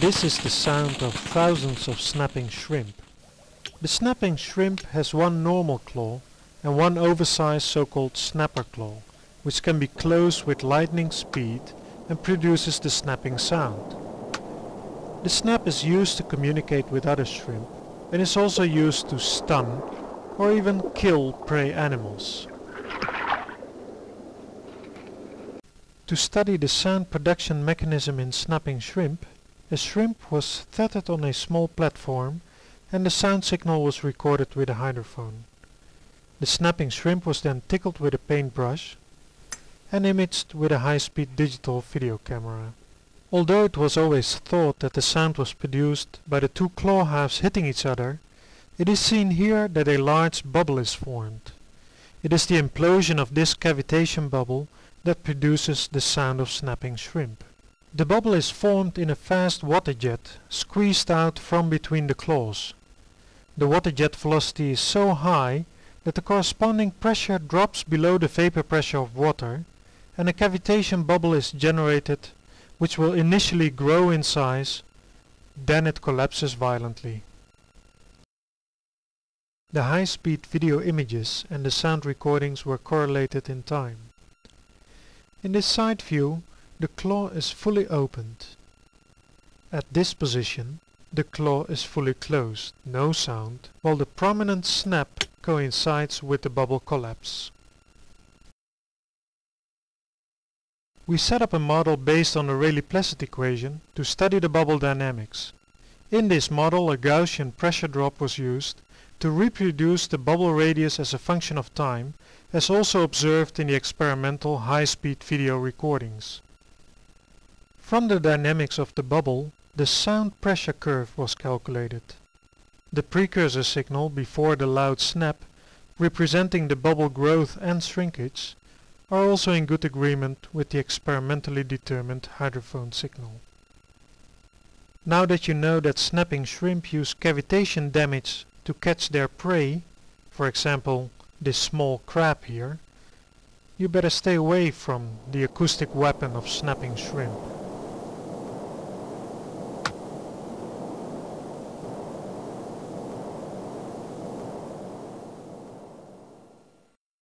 This is the sound of thousands of snapping shrimp. The snapping shrimp has one normal claw and one oversized so-called snapper claw, which can be closed with lightning speed and produces the snapping sound. The snap is used to communicate with other shrimp and is also used to stun or even kill prey animals. To study the sound production mechanism in snapping shrimp, a shrimp was tethered on a small platform and the sound signal was recorded with a hydrophone. The snapping shrimp was then tickled with a paintbrush and imaged with a high-speed digital video camera. Although it was always thought that the sound was produced by the two claw halves hitting each other, it is seen here that a large bubble is formed. It is the implosion of this cavitation bubble that produces the sound of snapping shrimp. The bubble is formed in a fast water jet squeezed out from between the claws. The water jet velocity is so high that the corresponding pressure drops below the vapor pressure of water and a cavitation bubble is generated which will initially grow in size, then it collapses violently. The high-speed video images and the sound recordings were correlated in time. In this side view, the claw is fully opened. At this position, the claw is fully closed, no sound, while the prominent snap coincides with the bubble collapse. We set up a model based on the Rayleigh-Plesset equation to study the bubble dynamics. In this model a Gaussian pressure drop was used to reproduce the bubble radius as a function of time as also observed in the experimental high-speed video recordings. From the dynamics of the bubble the sound pressure curve was calculated. The precursor signal before the loud snap representing the bubble growth and shrinkage are also in good agreement with the experimentally determined hydrophone signal. Now that you know that snapping shrimp use cavitation damage to catch their prey, for example this small crab here, you better stay away from the acoustic weapon of snapping shrimp.